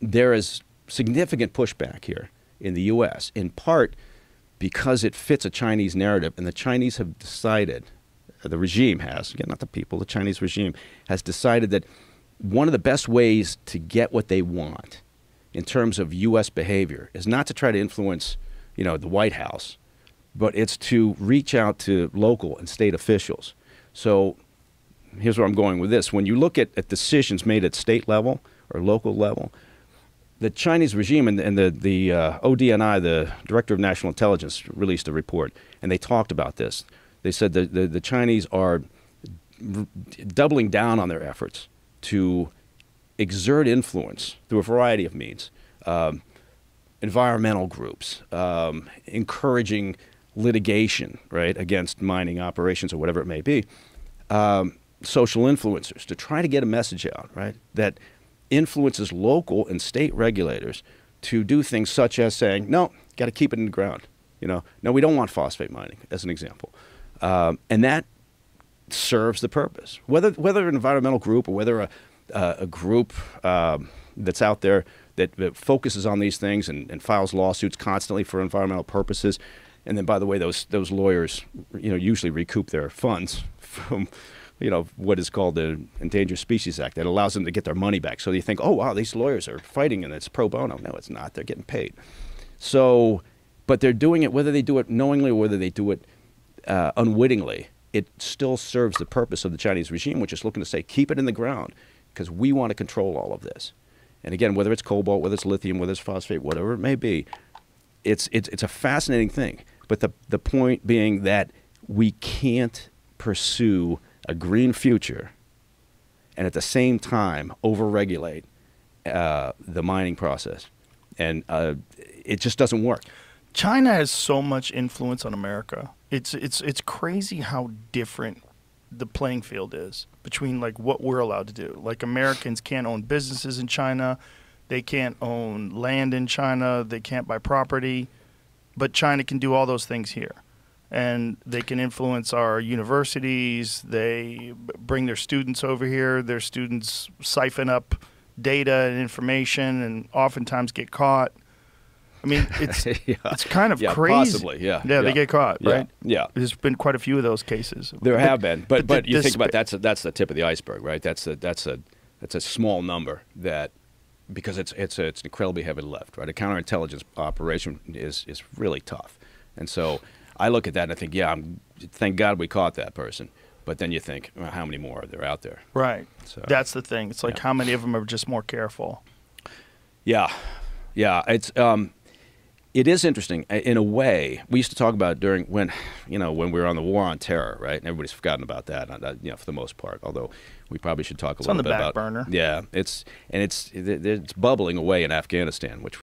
there is significant pushback here in the U.S. in part because it fits a Chinese narrative, and the Chinese have decided, uh, the regime has, again, not the people, the Chinese regime has decided that one of the best ways to get what they want in terms of U.S. behavior is not to try to influence, you know, the White House, but it's to reach out to local and state officials. So here's where I'm going with this. When you look at, at decisions made at state level or local level, the Chinese regime and, and the, the uh, ODNI, the Director of National Intelligence, released a report, and they talked about this. They said that the, the Chinese are doubling down on their efforts to exert influence through a variety of means. Um, environmental groups, um, encouraging litigation, right, against mining operations or whatever it may be. Um, social influencers to try to get a message out, right, that influences local and state regulators to do things such as saying, no, got to keep it in the ground. You know, no, we don't want phosphate mining, as an example. Um, and that serves the purpose. Whether, whether an environmental group or whether a, uh, a group um, that's out there that, that, focuses on these things and, and, files lawsuits constantly for environmental purposes, and then by the way, those those lawyers, you know, usually recoup their funds from you know, what is called the Endangered Species Act that allows them to get their money back. So you think, oh, wow, these lawyers are fighting and it's pro bono. No, it's not. They're getting paid. So, but they're doing it, whether they do it knowingly or whether they do it uh, unwittingly, it still serves the purpose of the Chinese regime, which is looking to say, keep it in the ground because we want to control all of this. And again, whether it's cobalt, whether it's lithium, whether it's phosphate, whatever it may be, it's, it's, it's a fascinating thing. But the, the point being that we can't pursue a green future and at the same time overregulate uh, the mining process. And uh, it just doesn't work. China has so much influence on America. It's it's it's crazy how different the playing field is between like what we're allowed to do. Like Americans can't own businesses in China, they can't own land in China, they can't buy property, but China can do all those things here and they can influence our universities. They bring their students over here. Their students siphon up data and information, and oftentimes get caught. I mean, it's yeah. it's kind of yeah, crazy. Possibly, yeah. yeah. they get caught, right? Yeah. There's been quite a few of those cases. There but, have been, but but, but you think about that's a, that's the tip of the iceberg, right? That's a that's a that's a small number that because it's it's a, it's an incredibly heavy lift, right? A counterintelligence operation is is really tough, and so I look at that and I think, yeah, I'm, thank God we caught that person. But then you think, well, how many more are there out there? Right. So, That's the thing. It's like yeah. how many of them are just more careful? Yeah, yeah. It's um, it is interesting in a way. We used to talk about during when, you know, when we were on the war on terror, right? And everybody's forgotten about that, uh, you know, for the most part. Although we probably should talk a it's little bit about. Some the back burner. Yeah, it's and it's it's bubbling away in Afghanistan, which